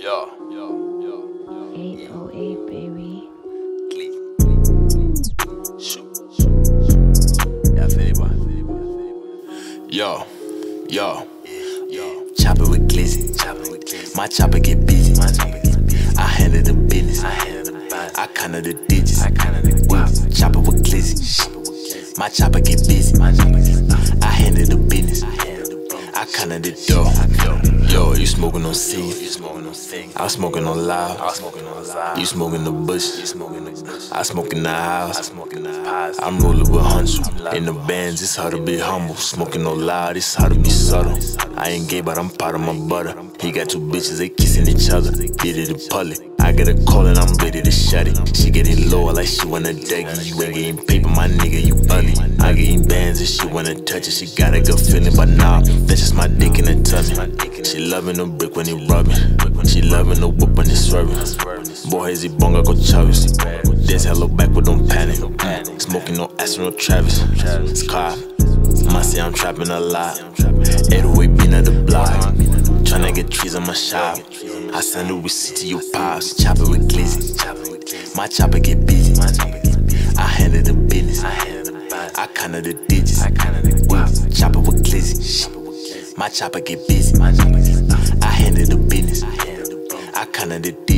Yeah, yeah, yeah, yeah. 808, baby. Click. Shoot. Yeah, feel it, boy. Yo, yo, yo. Chopper with glizzy. Chopper with glizzy. My chopper get busy. My chopper get busy. I handle the business. I handle the business. I counter the digits. I counter the wow. Chopper with glizzy. My chopper get busy. My chopper get busy. I handle the business. I handle the business. I counter the dough. Smoking on on cig? I smoking on on loud. You smoking the bush? I smoking the house. I'm rolling with hundreds. In the bands, it's hard to be humble. Smoking no loud, it's hard to be subtle. I ain't gay, but I'm part of my butter. He got two bitches, they kissing each other. Did it in public. I get a call and I'm ready to shut it. She getting lower like she wanna daggy. You ain't getting paper, my nigga, you ugly. I getting bands and she wanna touch it. She got a good feeling, but nah, that's just my She loving the brick when he rubbing. She loving the whip when he swerving. Boy, he bonga go Chavis. Dance hello back with them panic. Smoking no ass no Travis. Scar. Must say I'm trapping a lot. 808 been at the block. Tryna get trees on my shop. I send a receipt to your pops. Chopper with glizzy. My chopper get busy. I handle the business. I counter the digits. I kinda the wow. Chopper with glizzy. My chopper get busy. I handle the business. I counter the.